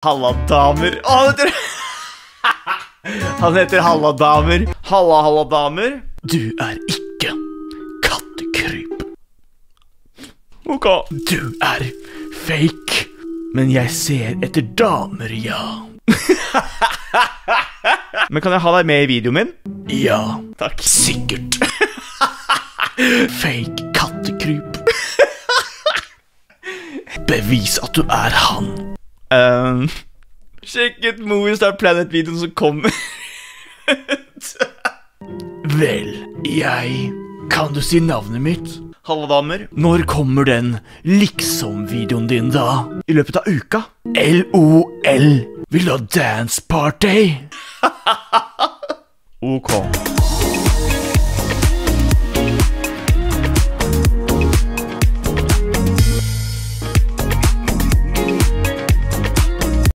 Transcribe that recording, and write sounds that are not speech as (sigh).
Halla, damer. Å, han heter (laughs) Han heter Halla, damer. Halla, halla, damer. Du er ikke kattekryp. Ok. Du er fake. Men jeg ser etter damer, ja. (laughs) Men kan jeg ha deg med i videoen min? Ja, Takk. sikkert. (laughs) Fake kattekryp. Bevis at du er han. Um, (laughs) sjekk ut Movistar Planet-videoen som kommer. ut. Vel, jeg Kan du si navnet mitt? Halla, damer. Når kommer den liksom-videoen din, da? I løpet av uka. LOL. Vil du ha dance party? (laughs) Ok.